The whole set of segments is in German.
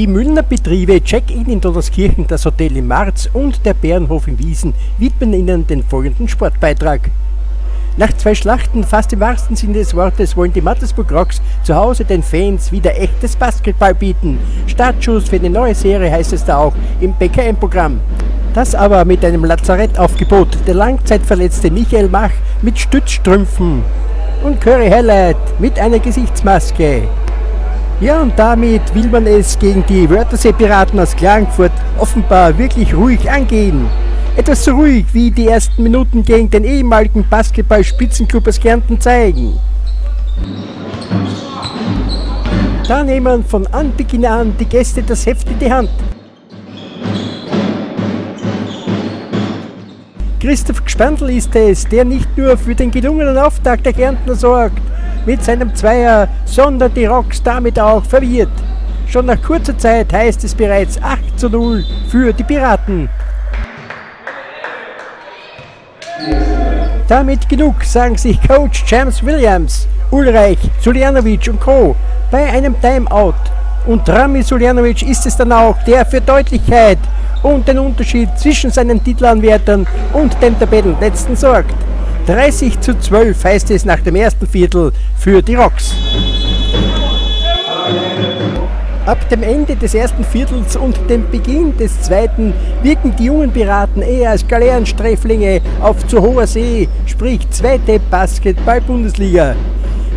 Die Müllner Betriebe Check-In in Donnerskirchen, das Hotel im Marz und der Bärenhof in Wiesen widmen Ihnen den folgenden Sportbeitrag. Nach zwei Schlachten, fast im wahrsten Sinne des Wortes, wollen die Mattersburg Rocks zu Hause den Fans wieder echtes Basketball bieten. Startschuss für die neue Serie heißt es da auch im BKM-Programm. Das aber mit einem Lazarettaufgebot. Der langzeitverletzte Michael Mach mit Stützstrümpfen und Curry Highlight mit einer Gesichtsmaske. Ja, und damit will man es gegen die Wörthersee-Piraten aus Klagenfurt offenbar wirklich ruhig angehen. Etwas so ruhig wie die ersten Minuten gegen den ehemaligen Basketball-Spitzenklub aus Kärnten zeigen. Da nehmen von Anbeginn an die Gäste das Heft in die Hand. Christoph Gspandl ist es, der nicht nur für den gelungenen Auftakt der Kärntner sorgt, mit seinem Zweier, sondern die Rocks damit auch verwirrt. Schon nach kurzer Zeit heißt es bereits 8 zu 0 für die Piraten. Damit genug, sagen sich Coach James Williams, Ulreich, Suljanovic und Co. bei einem Timeout. Und Rami Suljanovic ist es dann auch, der für Deutlichkeit und den Unterschied zwischen seinen Titelanwärtern und dem Tabellenletzten sorgt. 30 zu 12 heißt es nach dem ersten Viertel für die Rocks. Ab dem Ende des ersten Viertels und dem Beginn des zweiten wirken die jungen Piraten eher als Galeerensträflinge auf zu hoher See, sprich zweite Basketball-Bundesliga.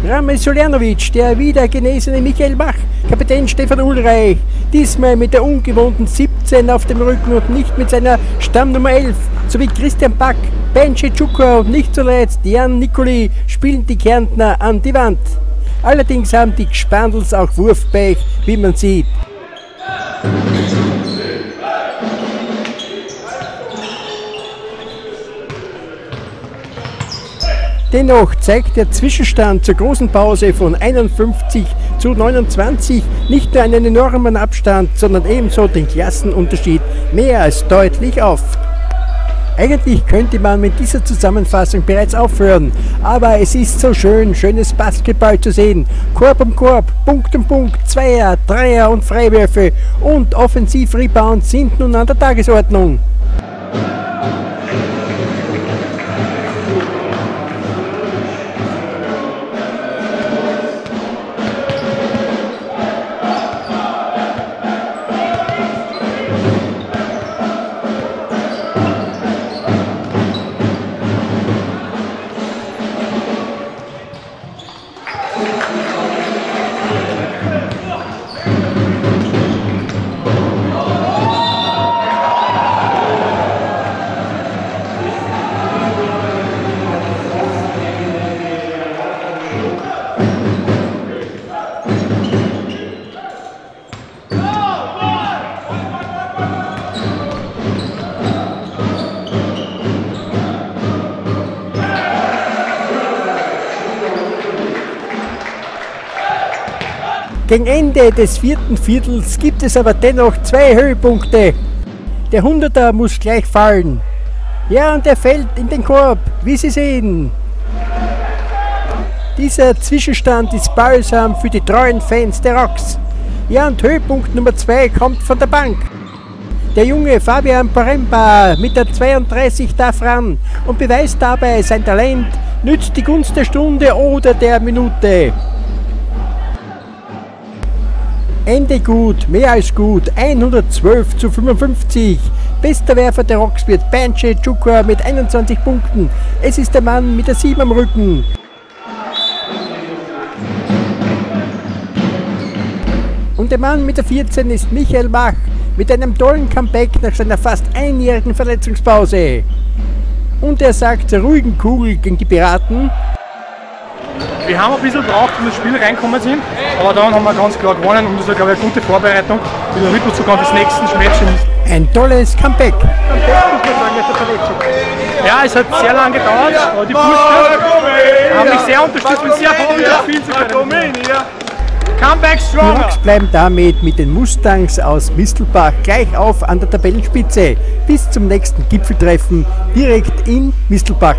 Rames Soljanovic, der wieder genesene Michael Bach, Kapitän Stefan Ulreich, diesmal mit der ungewohnten 17 auf dem Rücken und nicht mit seiner Stammnummer 11, sowie Christian Back, Benji Czukwa und nicht zuletzt Jan Nicoli spielen die Kärntner an die Wand. Allerdings haben die Gspandels auch Wurfpech, wie man sieht. Dennoch zeigt der Zwischenstand zur großen Pause von 51 zu 29 nicht nur einen enormen Abstand, sondern ebenso den Klassenunterschied mehr als deutlich auf. Eigentlich könnte man mit dieser Zusammenfassung bereits aufhören, aber es ist so schön, schönes Basketball zu sehen. Korb um Korb, Punkt um Punkt, Zweier, Dreier und Freiwürfe und Offensiv-Rebounds sind nun an der Tagesordnung. Gegen Ende des vierten Viertels gibt es aber dennoch zwei Höhepunkte. Der Hunderter muss gleich fallen. Ja, und er fällt in den Korb, wie Sie sehen. Dieser Zwischenstand ist balsam für die treuen Fans der Rocks. Ja, und Höhepunkt Nummer 2 kommt von der Bank. Der junge Fabian Paremba mit der 32 darf ran und beweist dabei sein Talent, nützt die Gunst der Stunde oder der Minute. Ende gut, mehr als gut, 112 zu 55. Bester Werfer der Rocks wird Banche Chukwa mit 21 Punkten. Es ist der Mann mit der 7 am Rücken. Und der Mann mit der 14 ist Michael Mach mit einem tollen Comeback nach seiner fast einjährigen Verletzungspause. Und er sagt zur ruhigen Kugel gegen die Piraten, wir haben ein bisschen gebraucht, um ins Spiel reinkommen sind, aber dann haben wir ganz klar gewonnen und das war, glaube ich, eine gute Vorbereitung, wieder rüberzukommen des nächsten Matches. Ein tolles Comeback. Ja, es hat sehr lange gedauert, aber die Burschen haben mich sehr unterstützt und sehr froh, wieder spielen zu können. Comeback stronger. Die Rocks bleiben damit mit den Mustangs aus Mistelbach gleich auf an der Tabellenspitze. Bis zum nächsten Gipfeltreffen direkt in Mistelbach.